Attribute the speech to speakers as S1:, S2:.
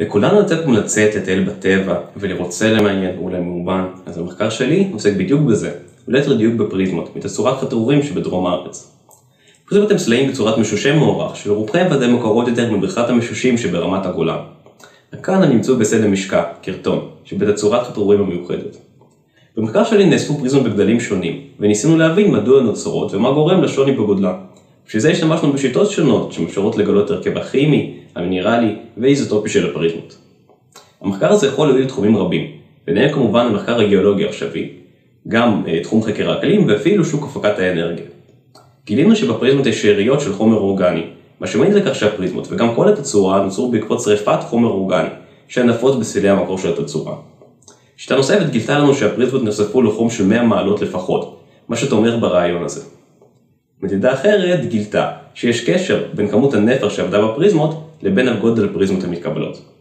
S1: לכולנו יוצא כמו לצאת, לטייל בטבע ולראות צלם מעניין ואולי מאובן, אז המחקר שלי עוסק בדיוק בזה, וליתר דיוק בפריזמות, מתצורת חטרורים שבדרום הארץ. פריזמות הם סלעים בצורת משושה מוארך, שלרובכם ודאי מוכרות יותר מבריכת המשושים שברמת הגולן. וכאן הם נמצאו בסלע משקע, קרטון, שבתצורת חטרורים המיוחדת. במחקר שלי נאספו פריזמות בגדלים שונים, וניסינו להבין מדוע הן נוצרות ומה גורם לשוני בגודלן. בשביל זה השתמשנו בשיטות שונות שמאפשרות לגלות הרכב הכימי, המינרלי ואיזוטופי של הפריזמות. המחקר הזה יכול להוביל לתחומים רבים, ביניהם כמובן המחקר הגיאולוגי העכשווי, גם תחום חקר האקלים ואפילו שוק הפקת האנרגיה. גילינו שבפריזמות יש שאריות של חומר אורגני, מה שמעיד לכך שהפריזמות וגם כל התצורה נוצרו בעקבות שריפת חומר אורגני, שנפוץ בסלעי המקור של התצורה. שיטה נוספת גילתה לנו שהפריזמות נחשפו לחום של 100 מעלות לפחות, מה שתומך ברעיון הזה. מדידה אחרת גילתה שיש קשר בין כמות הנפח שעבדה בפריזמות לבין הגודל הפריזמות המתקבלות.